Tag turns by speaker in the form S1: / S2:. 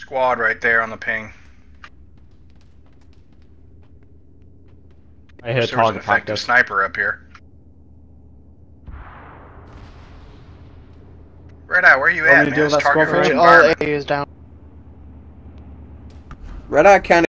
S1: squad right there on the ping.
S2: I hit
S1: There an
S2: target
S1: effective sniper up here. Red Eye, where are you
S3: Want
S1: at,
S3: me to
S1: man?
S3: deal that
S1: target
S3: squad
S1: rich?
S4: All. A is down.
S5: Red Eye County